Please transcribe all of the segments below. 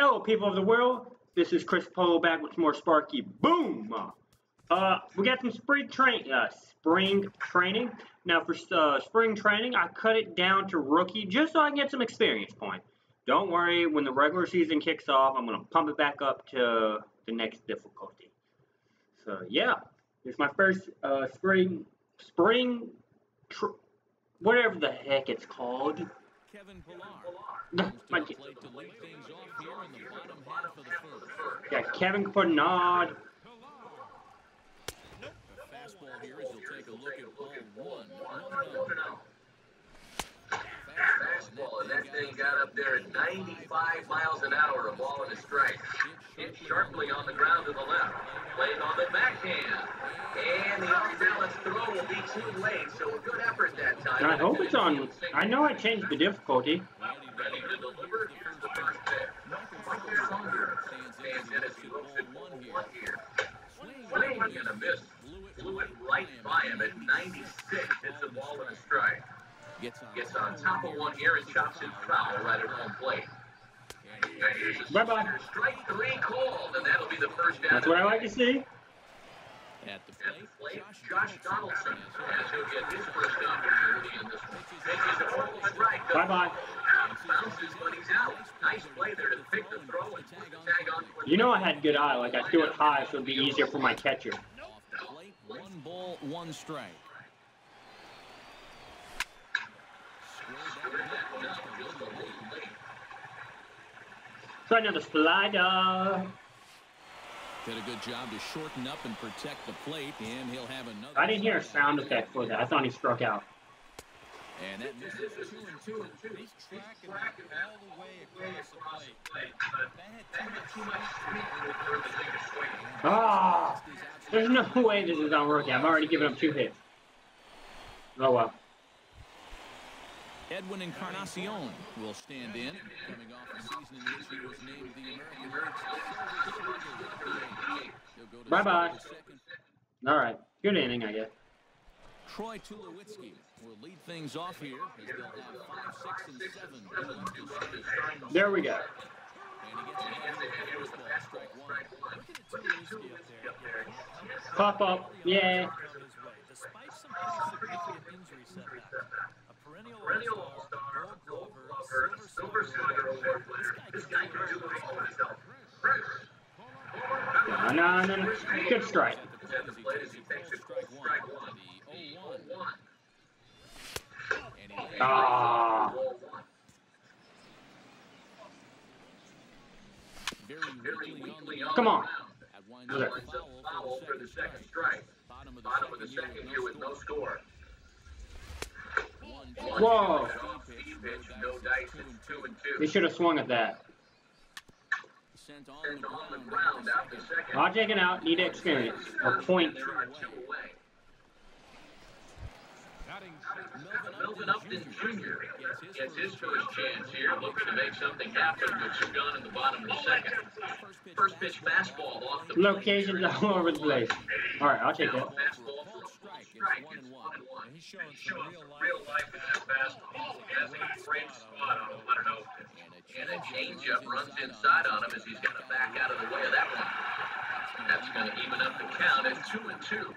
Hello, people of the world. This is Chris Polo back with more Sparky Boom. Uh, we got some spring train, uh, spring training. Now for uh, spring training, I cut it down to rookie just so I can get some experience points. Don't worry, when the regular season kicks off, I'm gonna pump it back up to the next difficulty. So yeah, it's my first uh, spring, spring, whatever the heck it's called. Kevin Pillar. My yeah, Kevin Bernard. Nope. Fastball here as you'll take a look at ball one. No, no, no fastball, and that thing got up there at 95 miles an hour, a ball and a strike. Hit sharply on the ground to the left. Played on the backhand. And the off-balance throw will be too late, so a good effort that time. I hope it's on. I know I changed the difficulty. Ready to deliver. Here's the first. Michael stands in as he looks at one here. Swing and a miss. Blew it right by him at 96. Hits the ball and a strike. Gets on, top of one here and chops it foul right at home plate. Bye That's what I like to see. At the plate, plate Josh Donaldson, as he'll get his first opportunity in this one. Pitches a full strike. Bye bye. Bounces, but he's out. Nice play there to pick the throw and tag on. You know I had good eye. Like I threw it high, so it'd be easier for my catcher. One ball, one strike. Try another slider. Did a good job to shorten up and protect the plate, and he'll have another. I didn't hear a sound effect for that. I thought he struck out. And that misses two and two. He's tracking all the way across the plate. That had too much Ah! There's no way this is on rookie. I've already given up two hits. Oh well. Edwin Encarnacion will stand in, coming off a season in which he was named the American League's Bye-bye. All right. Good inning, I guess. Troy Tulowitzki will lead things off here as they'll have five, six, and seven. There we go. Pop up, yeah. Perennial all-star, gold glover, silver slugger award winner. This guy can do it all himself. Good strike. Ah. Come on. Foul for the second strike. Bottom of the second here with no score. Whoa! They should have swung at that. I'll take it out. Need experience. A point. Melvin Upton Jr. gets his first chance here, looking to make something happen with two gone in the bottom of the second. First pitch fastball off the Locations all over the place. All right, I'll take it. Fastball for a strike. It's one and one. He's showing some real life in that fastball. He has a great spot on him. I don't know. And a changeup runs inside on him as he's got to back out of the way of that one. That's going to even up the count at two and two.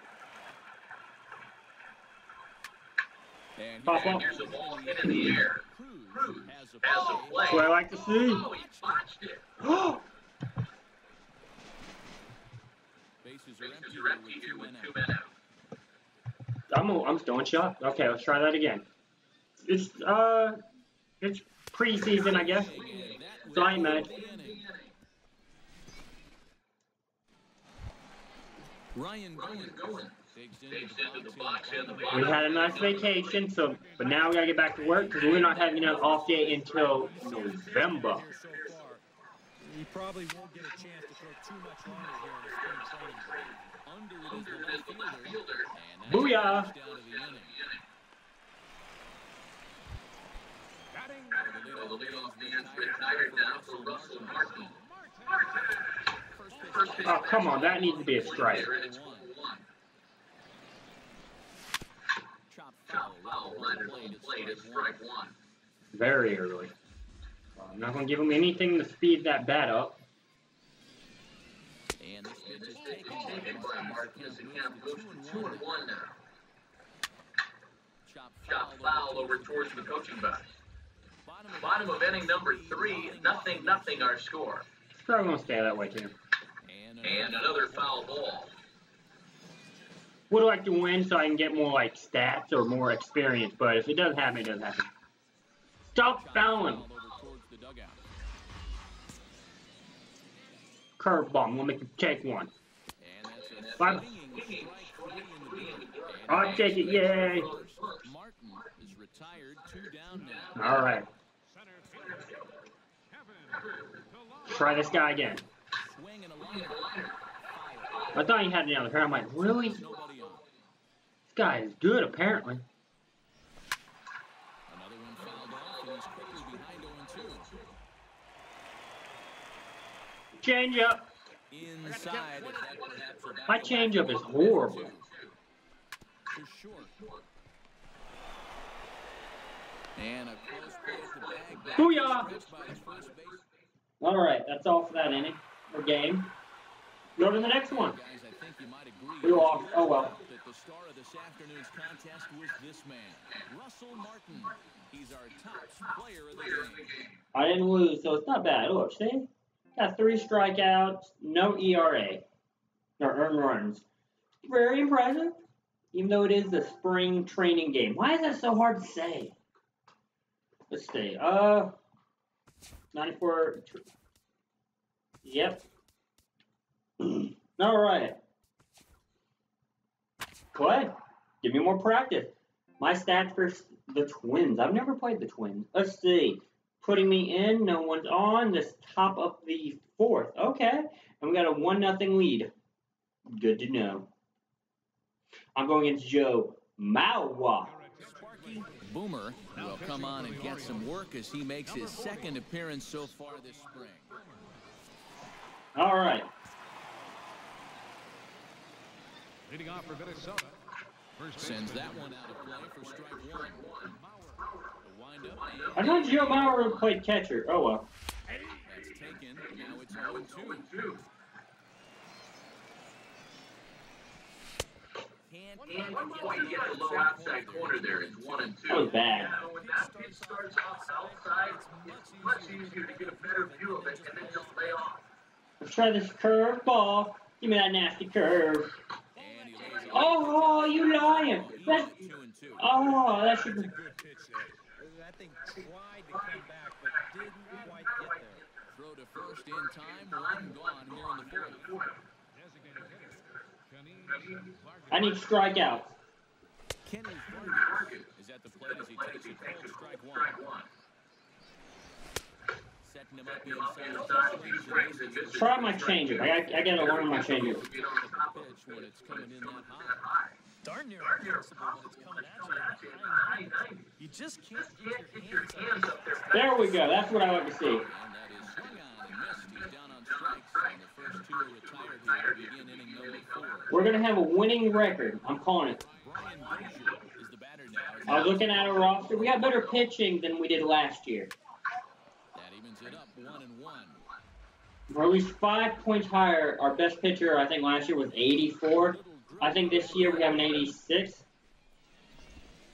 Pop up. Here's a ball hit in the air. Cruz has a play. That's what I like to see. Oh, he botched it. Bases are empty here with two men out. I'm, I'm still in shock. Okay, let's try that again. It's, uh, it's preseason, I guess. So I mad. Ryan Goins. We had a nice vacation, so but now we gotta get back to work because we're not having an off day until November. He probably won't get a chance to throw too much longer here in spring training. Under it is the left fielder. Booyah! The leadoff man's retired now for Russell Martin. Oh, come on, that needs to be a strike. Chop foul, line at home plate strike one. Very early. I'm not gonna give him anything to speed that bat up. And this pitch is taken Taken by Martin as the count moves to two and one now. Chop Shot foul over towards the coaching box. Bottom of, inning number three, nothing, nothing our score. It's probably gonna stay that way too. And And another foul ball. Would like to win so I can get more like stats or more experience, but if it doesn't happen, it doesn't happen. Stop fouling. dugout. Curveball. I'm make you take one. I'll take it. Yay. All right. Try this guy again. I thought he had the other pair. I'm like, really? This guy is good, apparently. Another one fouled off, and he's quickly behind 0 2. Change up. Inside, is that perhaps about My the changeup last is horrible. And a close play at the bag. back Booyah! stretched by his first base. All right, that's all for that inning or game. Go to the next one. Guys, I think you might. We lost. Oh well. The star of this afternoon's contest was this man, Russell Martin. He's our top player of the game. I didn't lose, so it's not bad. Look, see? Got three strikeouts, no ERA, or earned runs. Very impressive, even though it is the spring training game. Why is that so hard to say? Let's see. Uh, 94. tr- Yep. All right. Go ahead. Give me more practice. My stats for the Twins. I've never played the Twins. Let's see putting me in. No one's on. This top of the fourth. Okay. And we got a one nothing lead. Good to know. I'm going against Joe Mauer. Sparky Boomer will come on and get some work as he makes his second appearance so far this spring. All right. Leading off for Minnesota. First Sends that one out of play for strike one. I thought Joe Mauer played catcher. Oh well. that's taken. Now it's 0-2. Can't And one point, he had a low outside corner there. It's one and two. That was bad. You know, when that pitch starts off outside, it's much easier to get a better view of it and then just lay off. Let's try this curve ball. Give me that nasty curve. And he lays off. Oh, you lying. That's, oh, that should be. A good pitch there. That thing tried to come back, but didn't quite get there. Throw to first in time. One gone here in the fourth. I need strikeouts. Kenny is at the plate as he takes a cold strike one. Setting him up inside. Inside, he swings and misses. Try my changeup. I, got, I gotta learn my changeup. Get on the top of Pitch when it's coming in that that high. high. Darn near impossible when it's coming at you in high 90. You just can't Can't get get your your hands hands up. up there. There we go. That's what I like to see. And that is swung on and missed. Down on strikes. And the first two are retired here to begin inning number four. We're gonna have a winning record. I'm calling it. Brian Dozier is the batter now. I was looking at our roster. We got better pitching than we did last year. That evens it up one and one. We're at least five points higher. Our best pitcher, I think, last year was 84. I think this year we have an 86.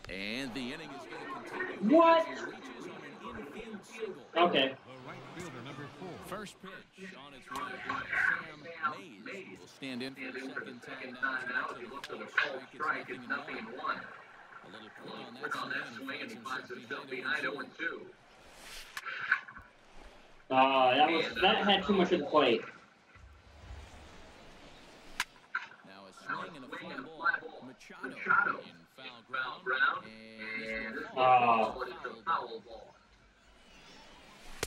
And the inning is going to continue. What? As he reaches on an infield single. Okay. The right fielder, number four. First pitch on its way. Sam Mays will stand in for the second time now. Now To he look for at the the full full strike. strike. It's It's nothing nothing in in one. one. A little quick on that Quick on that swing swing and and he finds finds himself himself behind behind 0 0 2. 2. Uh, that was that had too much of the plate. Now a swing and a fly ball. Machado in foul ground. And this this ball Oh. is is a a foul foul ball. ball.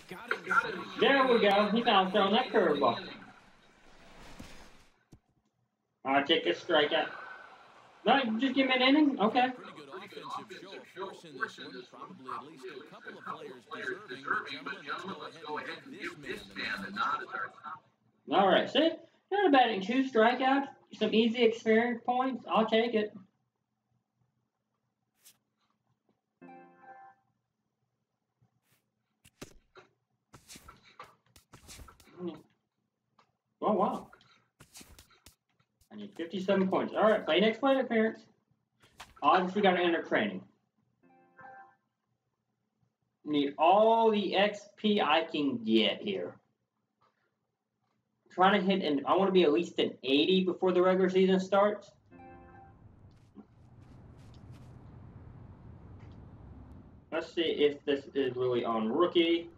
Got him. Got him. There we go. He found throwing that curveball. I'll take a strikeout. No, just give me an inning. Okay offensive show of force in this one. Probably at least a couple of players deserving. But gentlemen, let's go ahead and give this man the nod as our top. All right, see? Not a bad in two strikeouts, some easy experience points. I'll take it. Oh, wow. I need 57 points. All right, play next play appearance. Obviously, got to enter training. Need all the XP I can get here. trying to hit, and I want to be at least an 80 before the regular season starts. Let's see if this is really on rookie.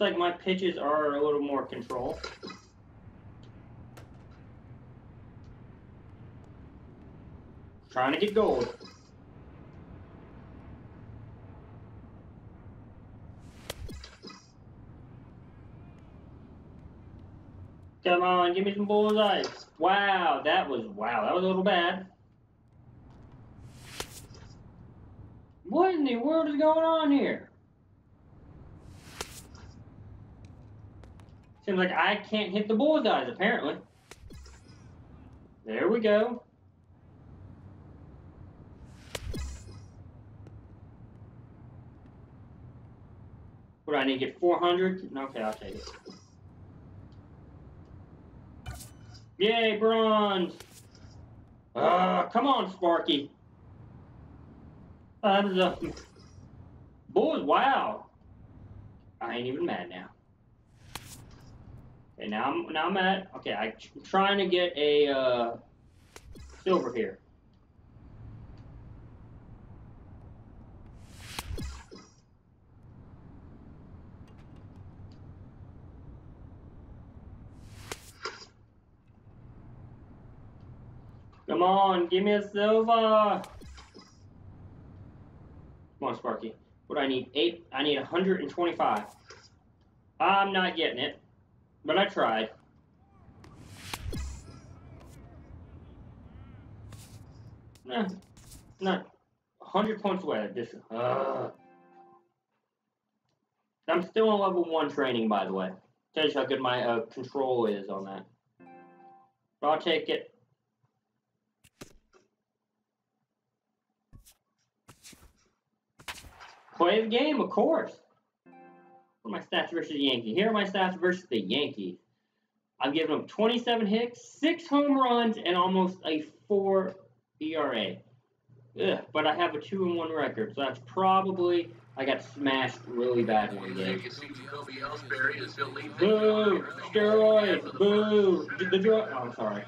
Looks like my pitches are a little more control. Trying to get gold. Come on, give me some bullseyes. Wow, that was, wow, that was a little bad. What in the world is going on here? Seems like I can't hit the bullseyes, apparently. There we go. What do I need to get? 400? Okay, I'll take it. Yay, bronze! Ah, uh, come on, Sparky. Uh. Boys, wow. I ain't even mad now. Okay, now I'm now I'm at okay. I'm trying to get a uh, silver here. Come on, give me a silver. Come on, Sparky. What do I need? Eight. I need 125. I'm not getting it. But I tried. Nah, not 100 points away. Just, uh. I'm still on level 1 training, by the way. Tells you how good my uh, control is on that. But I'll take it. Play the game, of course. What are my stats versus the Yankees? Here are my stats versus the Yankees. I've given them 27 hits, 6 home runs, and almost a 4 ERA. Ugh, but I have a 2 and 1 record, so that's probably I got smashed really bad one day. Boo! Steroids! Boo! The drug. Oh, I'm sorry.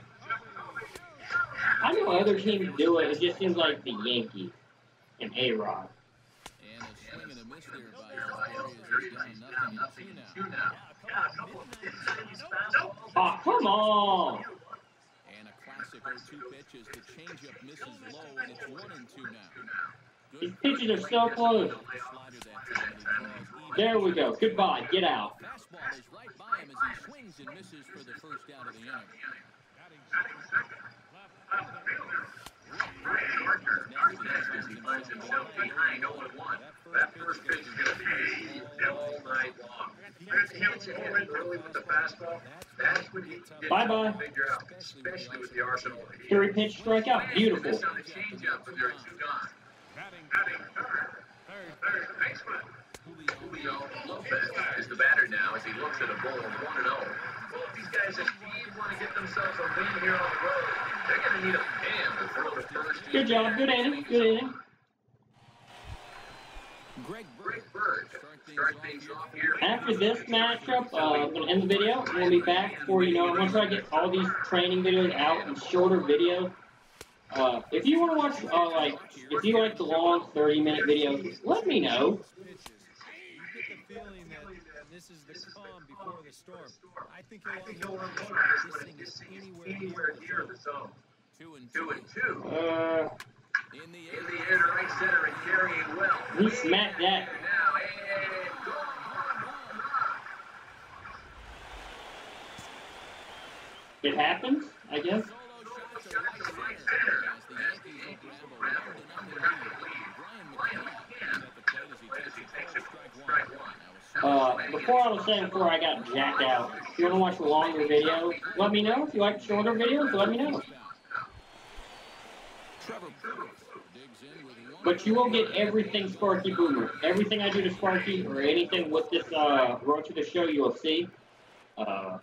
I know other teams do it. It just seems like the Yankees and A Rod. And a swing and a miss there by nothing two now. Oh, come on! And a classic 0-2 pitch as the changeup misses low, and it's 1 and 2 now. These pitches are so close. There we go. Goodbye. Get out. Fastball is right by him as he swings and misses for the first out of the inning. That first pitch is going to be all night long. That's Hits it early with the fastball. That's when you bye bye. figure out, especially with the arsenal. Three pitch strikeout. Beautiful. Miss on the changeup, but there are two gone. Third. Third baseman. Julio Lopez is the batter now as he looks at a of 1 0. Well, if these guys at speed want to get themselves a win here on the road, they're going to need a pan before the first. Good job. Good inning. Good inning. Greg Greg Bird start things off here. After this matchup, uh, I'm going to end the video. We'll be back for, you know, I'm going to try to get all these training videos out in shorter videos. Uh, if you want to watch, uh, like, if you like the long 30-minute videos, let me know. This is the calm before the storm. I think he'll want this thing is anywhere near the zone. Two and Two and two. Uh, In the In the air right center and carrying well. he smacked that. Now, and gone. It happens, I guess. solo shot to right center as the Yankees will grab a one to nothing lead. Brian McCann is at the plate as he takes a call, strike one. Now, Uh, before I was saying before I got jacked out, if you want to watch longer video, let me know. If you like shorter videos, let me know. But you will get everything Sparky Boomer. Everything I do to Sparky or anything with this uh, road to the show, you will see. Uh,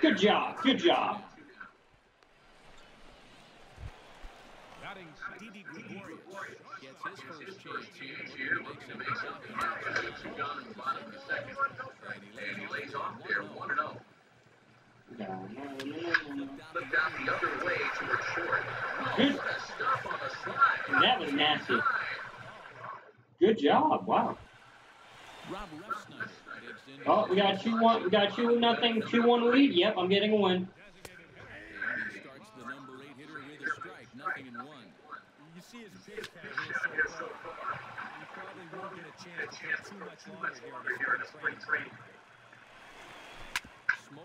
good job. Good job. His first chance here. Here, Looking to make to something make happen something here. happen. In the bottom of the second. And he lays off there, 1 0. Looked out the other way towards short. Oh, Good. what a stop on the slide. That was nasty. Good job. Wow. Rob Refsnyder. Oh, we got two one. We got two nothing. Two one lead. Yep, I'm getting a win. Starts the number eight hitter with a strike, nothing in one. You see his pitch count so far. He probably won't get a chance throw too much longer here in spring training.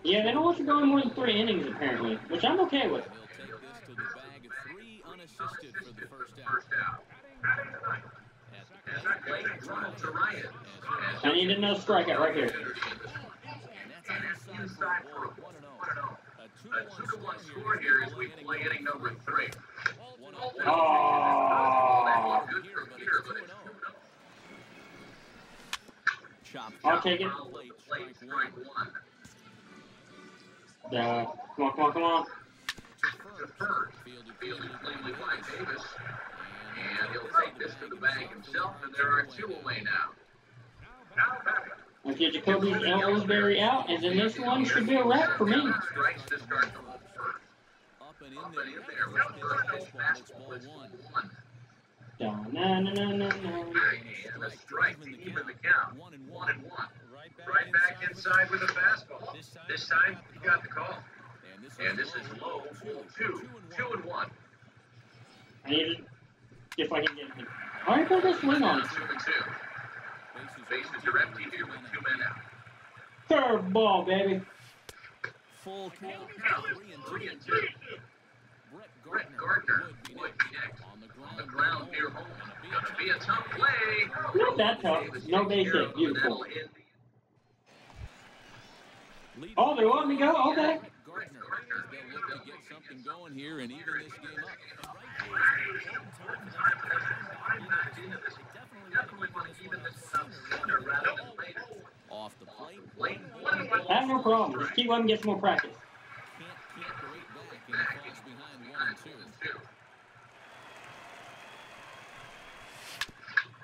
Yeah, they don't want you going more than three innings apparently, which I'm okay with. They'll take this to the bag three unassisted for the first out. The I need another strikeout right here. For a ball, 1-0. A A two to one score here as we play inning number three. Oh. Good for Peter, but it's Chop, I'll take it. foul with the plate, strike one. Uh, come on, come on, come on. To first, Fielded fielded cleanly cleanly by by Davis, And and he'll take this to the bag himself, and there are two away now. Now back. Let's Jacoby Ellsbury out, and then this one should be a wrap for me. Strikes to start the home first. Up and in Up there. and in there with first fastball. It's one. one. Da, na, na, na, na, na. And a strike to even the count. One and One one. and one. Right back, Right back inside with a fastball. This time, This time, he got the call. And this And this is low, full two, two and one. I need to, if I can get it. Why did I put a swing on it? Two and two. Bases are empty here with two men out. Curveball, baby. Full count. Three and Three two. and two. Brett Brett Gardner Gardner would be would next. On the On the ground, ground near home. Gonna be a tough play. Not that tough. No base Care hit. of Beautiful. that'll end Lead Oh, they want me to go? Okay. Gardner, as they'll look to get something going here and even this game up. Definitely want to even this one up sooner rather than. Off the plate, Late one, one. I have no problem. Just keep letting me get some more practice. can't keep the rate back and he falls behind one and two. Two.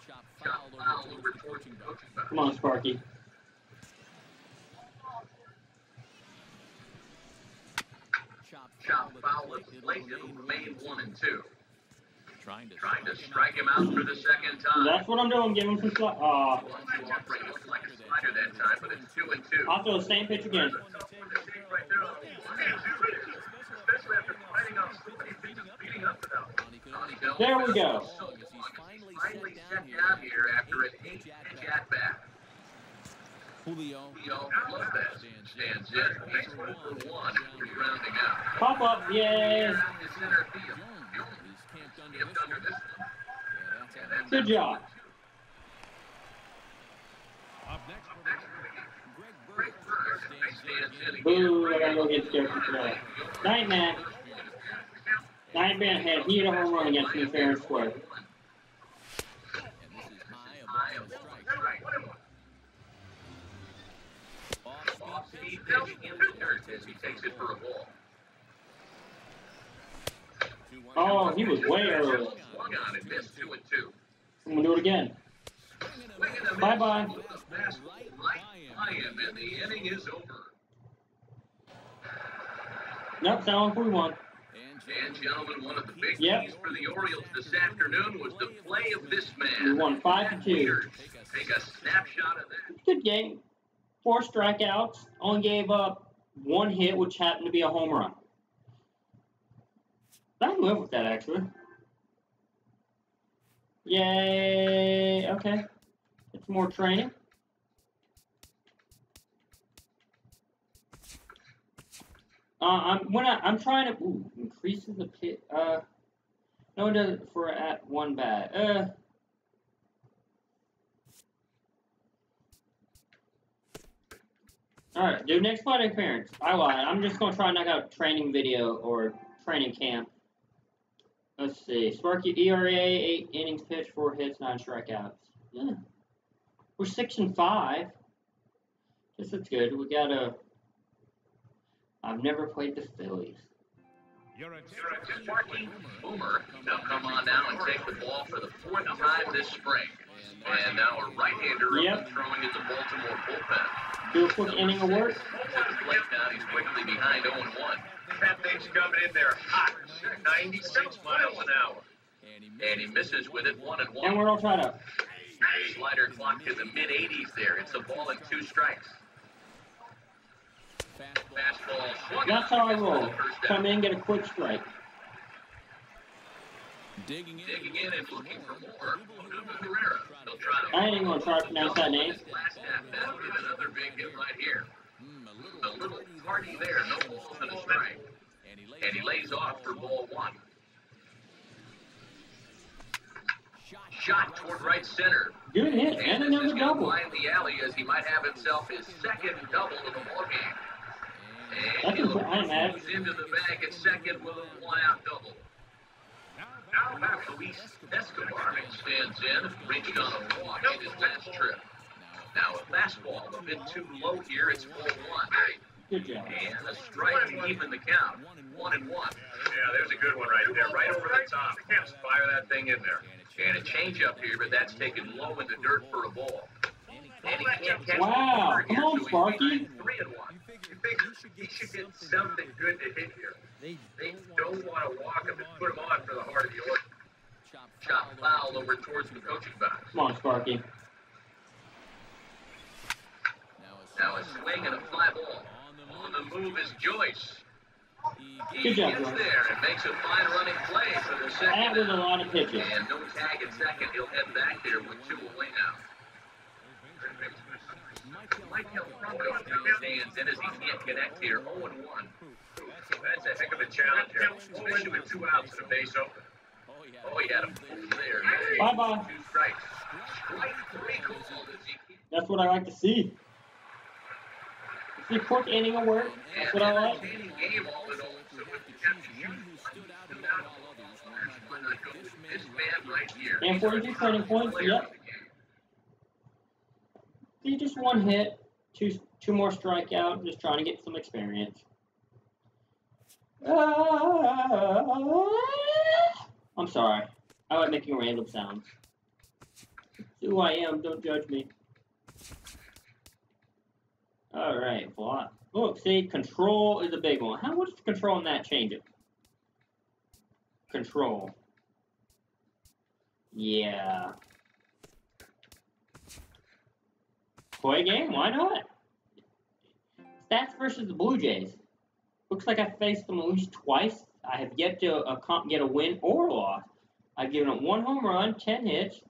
Chop Shot fouled foul over over towards the coaching the box. coaching box. Come on, Sparky. Chop foul at at the the plate. plate, It'll it'll remain remain one one and two. Trying to Trying to strike strike him out for the second time. That's what I'm doing. Give him some slack. Uh, He wants to operate a flex slider that time, but it's two and two. I'll throw the same pitch again. Especially after fighting off so many pitches beating up without. on. He could only go There we go. So long as he's finally Finally set set down down here here after an eight pitch at bat. Julio Leo Lopez stands in, base one for one after grounding out. Pop up. Yay. Down to center field. Jones is camped under Gibbs this under one. this Yeah, one. that's Good job. Up next for the Greg Great Bird first. stands Stands in in again. Boo. I gotta go get scared for today. Night, man. Night, man had heat a home run against me fair and square. And this is high, a High ball of and a one strike. strike. Off speed Speed pitch pitch in the dirt as he takes it for a ball. Oh, he was way early. Swung on and missed two and two. I'm gonna do it again. Swing and a miss. Bye bye. By him, and the inning is over. Nope, we won. And gentlemen, one of the big Yep. keys for the Orioles this afternoon was the play of this We man. won five to two. Take a snapshot of that. Good game. Four strikeouts. Only gave up one hit, which happened to be a home run. I can live with that actually. Yay! Okay. It's more training. Uh, I'm when I, I'm trying to ooh, increases the pit. Uh, no, it doesn't for at one bat. Uh. Alright, do next plate appearance. I lied. I'm just gonna try and knock out training video or training camp. Let's see. Sparky ERA, eight innings pitched, four hits, nine strikeouts. Yeah. We're six and five. Guess that's good. We got a. I've never played the Phillies. You're at You're a Sparky Boomer. Now come on down and take the ball for the fourth time this spring. And now a right-hander Yep. throwing in the Baltimore bullpen. Do a quick inning of work. To the plate now, he's quickly behind 0-1. That thing's coming in there hot, 96 miles an hour. And he misses with it, one and one. And we're all tied up. Slider clock to the mid-80s there. It's a ball and two strikes. Fastball. That's how I roll. Come in, get a quick strike. Digging in, Digging in and looking for more. I ain't even gonna try to pronounce that name. last at bat with another big hit right here. A little party there, no balls and a strike. and he lays, And he lays off for ball one. Shot toward right center. Good hit and this another double. the alley as he might have himself his second double of the ballgame. That's And I'm mad. moves into the bag at second with a one-out double. Now back to Luis Escobar stands in, reached on a walk in his last trip. Now a fastball a bit too low here. It's ball one. Good job. And a strike to even the count. One and one. Yeah, there's a good one right there, right over the top. Just fire that thing in there. And a changeup here, but that's taken low in the dirt for a ball. And he can't catch Wow, the come on, here, so Sparky. Three and one. You figure he should get something good to hit here. They They don't want to walk him and put him on for the heart of the order. Chop foul over towards the coaching box. Come on, Sparky. Now a swing and a fly ball. On the move is Joyce. He Good job, gets Joyce. there and makes a fine running play for the second. That second. was a lot of pitches. And no tag at second. He'll head back there with two away now. Michael Trumbo stands in as he can't connect here. 0 and 1. That's a heck of a challenge here, especially with two outs and a base open. Oh, he had him pulled there. Bye-bye. Two strikes. Strike three called That's what I like to see. See, quick inning of work. That's what I like. Entertaining game all in all. So if you have to shoot one out, why not go with this man right here? And 42 training points. Yep. See, just one hit, two two more strikeout. Just trying to get some experience. Ah, I'm sorry. I like making random sounds. It's who I am. Don't judge me. All right, block. Look, see, control is a big one. How much control in that change it? Control. Yeah. Play game, why not? Stats versus the Blue Jays. Looks like I faced them at least twice. I have yet to uh, com- get a win or a loss. I've given up one home run, 10 hits,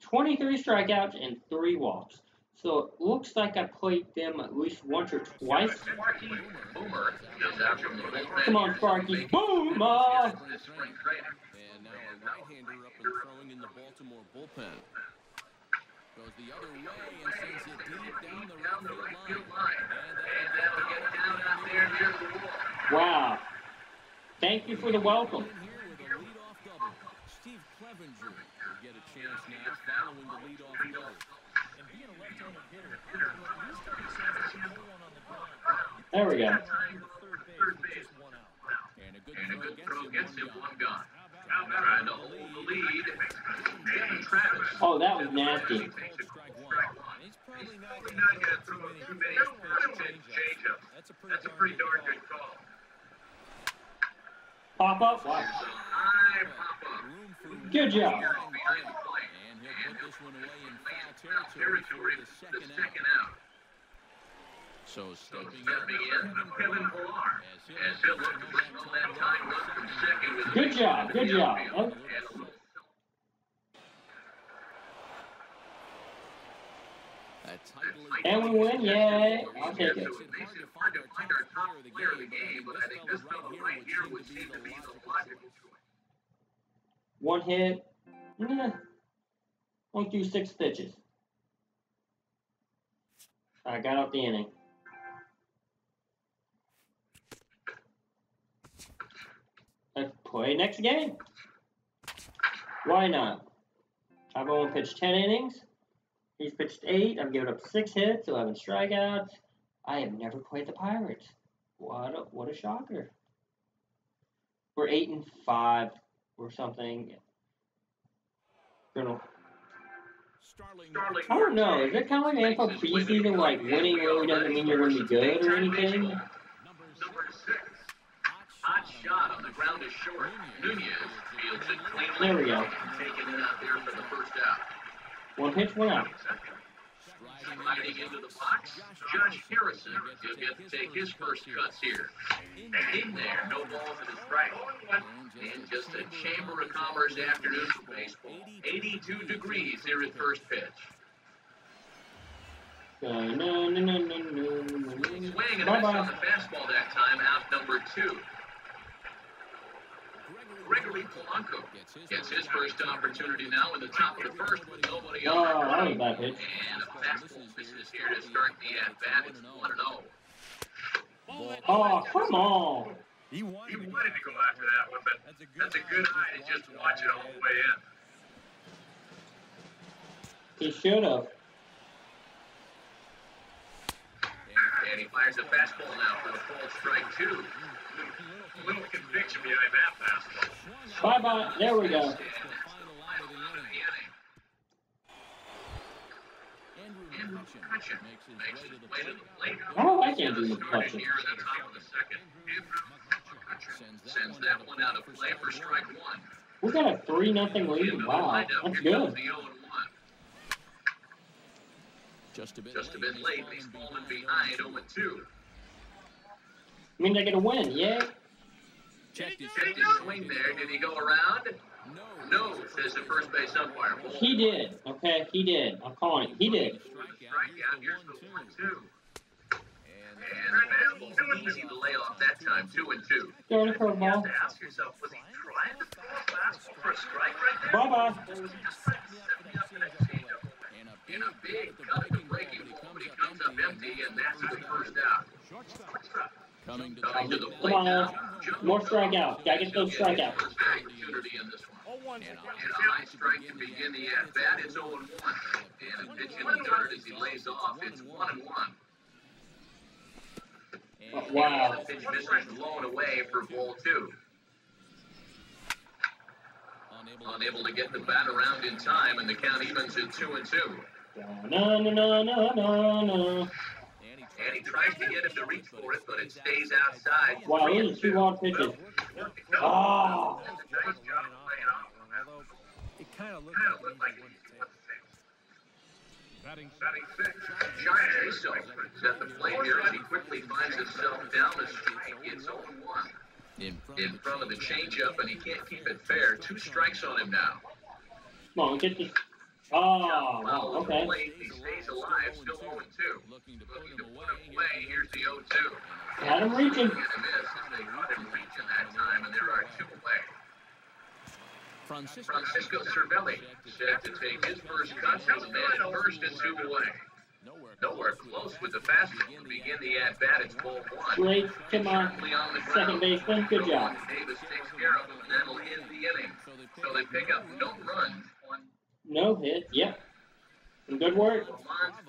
23 strikeouts, and 3 walks. So it looks like I played them at least once or twice. Sparky Boomer is out the. Come on, Sparky. Boom! Uh, This spring training. And now a right-hander up and throwing in the Baltimore bullpen. Goes the other way and sends it deep down the right right field field line. line. And that'll get down out there near the wall. Wow. Thank you for the welcome. There we go. And a good throw him one. Trying to hold the lead. Oh, that was nasty. He's probably not going to throw too many That's a pretty darn good call. Pop up. Wow. High pop-up. Good job. Behind the plate. And he'll put this one away in foul territory Territory for the the second second out. out. So So stepping stepping in, Kevin Pillar. As he'll look to would seem to be the logical choice. One hit. Nah. Won't do six pitches. I got out the inning. Let's play next game. Why not? I've only pitched 10 innings. He's pitched 8. I've given up 6 hits, 11 strikeouts. I have never played the Pirates. What a, what a shocker. We're 8 and 5 or something. Gonna, Starling Starling I don't know. Is it kind of like an NFL preseason? Like winning really doesn't mean you're going to be good or anything? number Number six. Hot shot on the ground is short. Nunez fields it cleanly. There we go. Taking it out there for the first out. One pitch, one out. Sliding into the box, Josh Harrison. He'll get to take his first cuts here. In there, no balls in his strike. And just a Chamber of Commerce afternoon for baseball. 82 degrees here at first pitch. No, no, no, no, no, no, no, Swing and Bye miss on the fastball that time, out number two. Gregory Polanco gets his first opportunity now in the top of the first with nobody Oh, that was on. a bad pitch. And a fastball misses here to start the at-bat. It's 1 0. Oh, oh come on. He wanted He to go wanted to go after that one, but That's a good, that's a good eye to just watch it all the way in. He should have. And he fires a fastball now for the full strike two. A little conviction behind that fastball. Bye bye. There we go. And that's the final out of the inning. Andrew McCutchen makes his way to. Oh, I can't do the Started clutches. here in the top of the second. Sends that one out of play for strike one. We got a 3 nothing lead. Into the Wow. windup, That's here good. the 0 and 1. Just a bit Just a bit late, he's falling behind 0 and 2. Means I get a win. Yay. Checked his Checked his swing there. Did he go around? No. No, says the first base umpire. Ball He did. Okay, he did. I'm calling it. He did. Strikeout. Here's the 1 2. And fastball. Easy to lay off that time. 2 and 2. Throwing a You have curveball. to ask yourself, was he trying to throw a fastball for a strike right there? Bye bye. Or was he just trying to set me up in a changeup? In a big cut at the breaking ball, but he comes up empty, and that's the first out. Shortstop. Coming to the the Come on, now. More strikeouts. Gotta get those strikeouts. First opportunity in this one. And a high strike to begin the at bat. It's 0 1. And a pitch in the dirt as he lays off. It's 1 and 1. Oh, And wow. the pitch misses blown away for ball two. Unable to get the bat around in time, and the count evens at 2 and 2. No, no, no, no, no, no. And he tries to get him to reach for it, but it stays outside. Wow, Three those are two two. wild pitches. Ah. That's a nice job of playing off. Although it kind of looked like of looked he like he one was to Batting Batting six. Josh Jaso is at the plate here as he quickly finds himself down the strike. It's 0 and 1. In In front of the changeup, and he can't keep it fair. Two strikes on him now. Come on, get this. Oh, wow. Follows Okay. plate, he stays alive, still 0 2. Looking to put him to put away. Here's the 0 2. Had him reaching. And. They caught him reaching that time, and there are two away. Francisco, Francisco Cervelli set to take his first cut from the man at first and two away. Nowhere Nowhere close with the fastball to begin the at bat. It's ball one. Great. Come on. Sharply on the Second ground. baseman. Good job. Davis takes care of him, and that'll end the inning. So they pick up no runs on No hit. Yep. Some good work.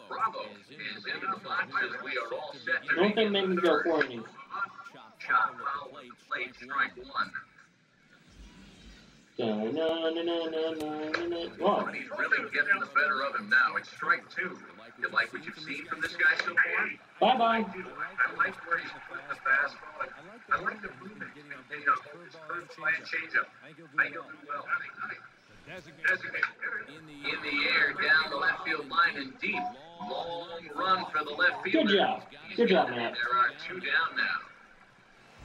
Bravo is into the box as we are all set to Don't think make me go four innings. chop foul plate, strike one. No, no, no, no, no, no, no. Whoa. But he's really getting the better of him now. It's strike two. You like what you've seen from this guy so far? Bye bye. I like where he's putting the fastball. I like the movement. Getting on You both know, his his curveball and first play and changeup. changeup. I think he'll I think do he'll well. Do well. designated. Designated. in the air, down the left field line and deep. Long run for the left Good job. Good job, Matt. There are two down now.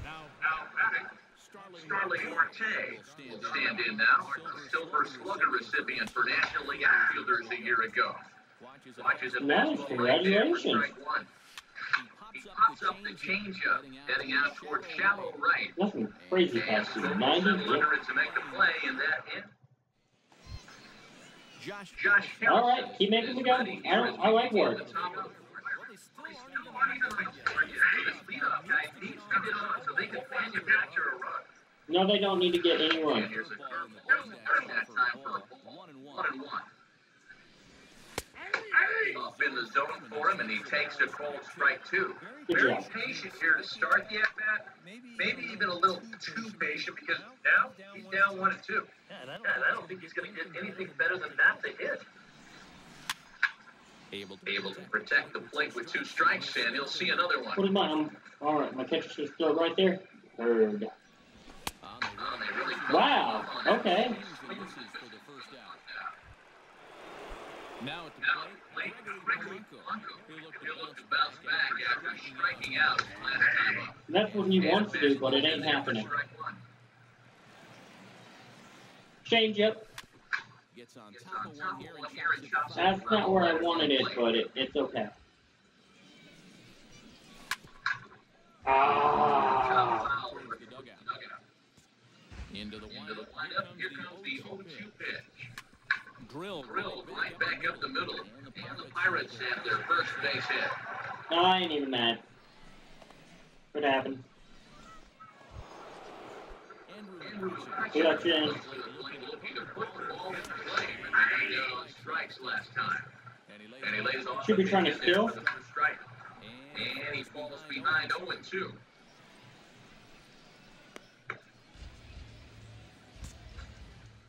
Now, Now, batting. Starling Marte will stand in now. A Silver Slugger recipient for National League outfielders a year ago. Watches a Nice, fastball right there for congratulations. strike one. He pops up the changeup, heading out towards shallow right. Nothing crazy And past you. Sosa 90? Yep. under it to make the play, and that in. Josh Josh All right, keep making me go. I don't. I like work. The top of the Speed up, guys. Keep speed on so they can manufacture a run. No, they don't need to get any And run. here's a curve. There's a curve that time for a ball. One and One one. and one. Up in the zone for him, and he takes a cold strike two. Very patient here to start the at bat. Maybe even a little too patient because now he's down one and two. And I don't think he's going to get anything better than that to hit. Able to Able to protect the plate with two strikes, and he'll see another one. is my um? All right, my catcher should throw right there. Third. Oh, really Wow. Okay. Swings and misses for the first out. Now at the plate, late Gregory Gregory Blanco. Blanco. He'll look He'll look to to bounce back after striking out last time up. That's what he wants to do, but it ain't happening. Strike. Change up. Gets on top of one here and chops chops it it. That's not where I wanted it, but it, it's okay. Ah. Towards the dugout. Dugout. Into the Into the windup. windup, here comes the 0-2 pitch. Drilled Drilled right back up the middle, and the Pirates have their first base hit. I ain't even mad. What happened? Andrew Andrew Jackson. Production. looking to put the ball in play, and he got on strikes last time. And he lays And he lays off. Should be trying to steal. for the first strike. And And he falls behind 0-2.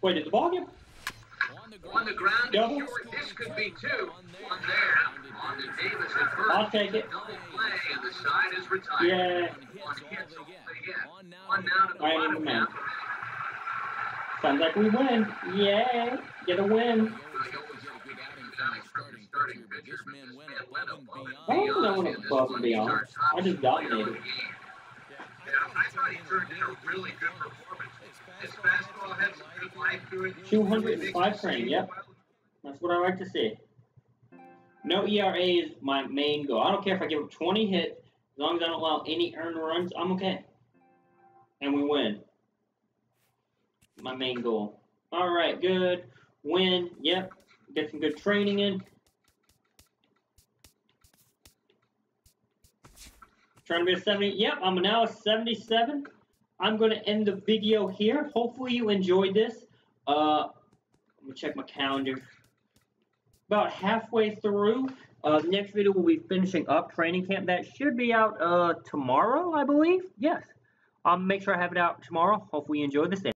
Wait, did the ball get? On the ground, Double? short, this could be two. One there. On to Davis at first. I'll take it. Double play, and the side is retired. Yeah. One hit's all they get. One now to the I ain't bottom even half. Sounds like we win. Yay! Get a win. I don't know what above and beyond. I just dominated. Yeah, I thought he turned in a really good performance. 205 frame, yep. That's what I like to see. No ERA is my main goal. I don't care if I give up 20 hits, as long as I don't allow any earned runs, I'm okay. And we win. My main goal. All right, good. Win. Yep. Get some good training in. Trying to be a 70. Yep, I'm now a 77. I'm going to end the video here. Hopefully you enjoyed this. Uh, let me check my calendar. About halfway through. Uh, next video will be finishing up training camp. That should be out uh, tomorrow, I believe. Yes. I'll make sure I have it out tomorrow. Hopefully you enjoyed this.